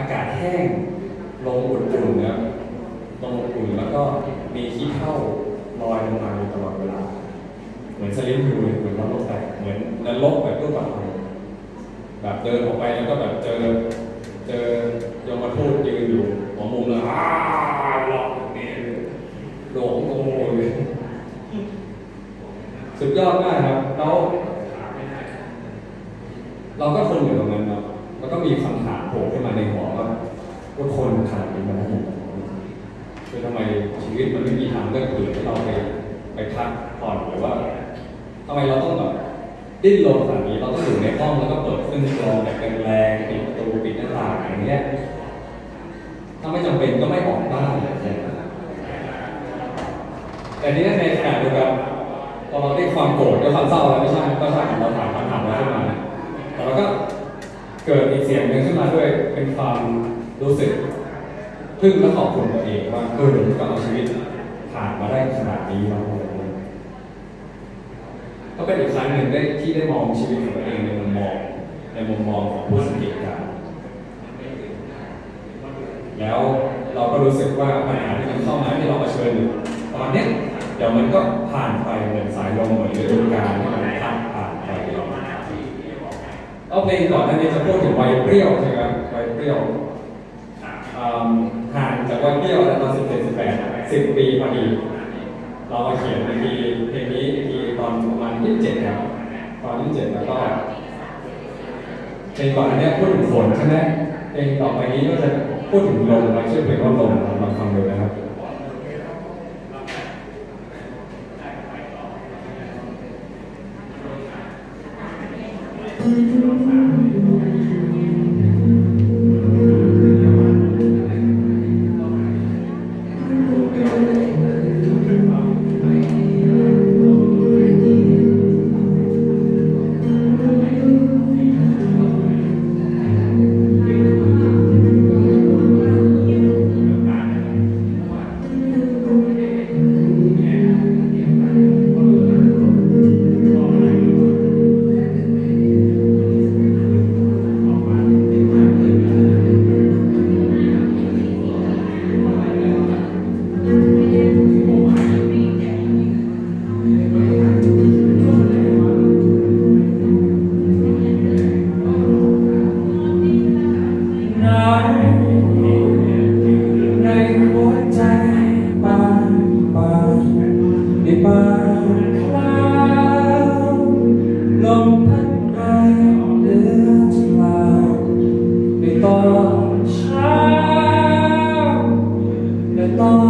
อากาศแห้งลมอุ่นๆนะครับลมอุ่นแล้วก็มีขี้เถ้าลอยลงมาอยู่ตลอดเวลา เหมือนสลิมอยู่เลยเหมือนนรกแตกเหมือนนรกแบบรูปแบบแบบเดินออกไปแล้วก็แบบเจอ เจอยมทูตยืนอยู่หัวมุมเลยอ้าวหลอกนี่หลงโง่เลย สุดยอดมากครับแล้วเราก็ทนอยู่ตรงนั้นเนาะแล้วก็มีคำถามโผล่ขึ้นมาในหัวว่าว่าคนขนาดนี้มันได้ยังไงคือทำไมชีวิตมันไม่มีทาง เลือกอื่นให้เราไปไปพักผ่อนหรือว่าทำไมเราต้องแบบดิ้นรนขนาดนี้เราต้องอยู่ในห้องแล้วก็เปิดเครื่องกรองแบบแรงๆปิดประตูปิดหน้าต่างอย่างเงี้ยถ้าไม่จำเป็นก็ไม่ออกบ้านแต่นี่ในขณะเดียวกันพอเราได้ความโกรธด้วยความเศร้าอะไรไม่ใช่ก็ใช่เราถามคำถามอะไรขึ้นมาแต่เราก็เกิดอีกเสียงหนึ่งขึ้นมาด้วยเป็นความรู้สึกพึ่งและขอบคุณตัวเองว่าเออก็เอาชีวิต ผ่านมาได้ขนาดนี้แล้วอะไรางเงี้ยก็เป็นอีกครั้งหนึ่งได้ที่ได้มองชีวิตของตัวเองในมุมมองในมุมมองของผู้สังเกตการณ์แล้วเราก็รู้สึกว่าปัญหาที่มันเข้ามาที่เราเผชิญอยู่ตอนเนี้ยเดี๋ยวมันก็ผ่านไปเหมือนสายลมเหมือนฤดูกาลที่มันผ่านผ่านไปเอาเพลงก่อนหน้านี้จะพูดถึงวัยเปรี้ยวใช่ไหมครับวัยเปรี้ยวห่างจากวัยเปรี้ยว สิบปีพอดี เรามาเขียนในปีเพลงนี้ปีตอนประมาณยี่สิบเจ็ดครับตอนยี่สิบเจ็ดแล้วก็เพลงก่อนอันเนี้ยพูดถึงฝนใช่ไหมเพลงต่อไปนี้ก็จะพูดถึงลมเราชื่อเพลงว่าลมลองมาฟังดูนะครับ แ